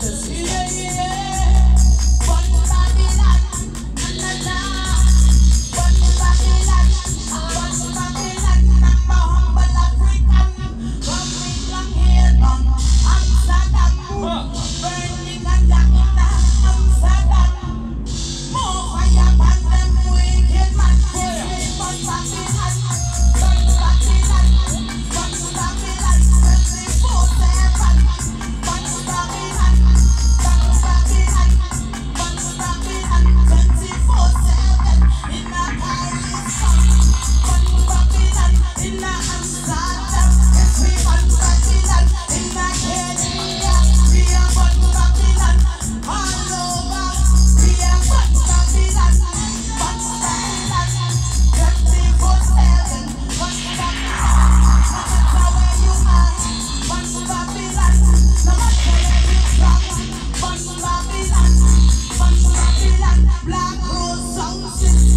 Cause black hole sound system.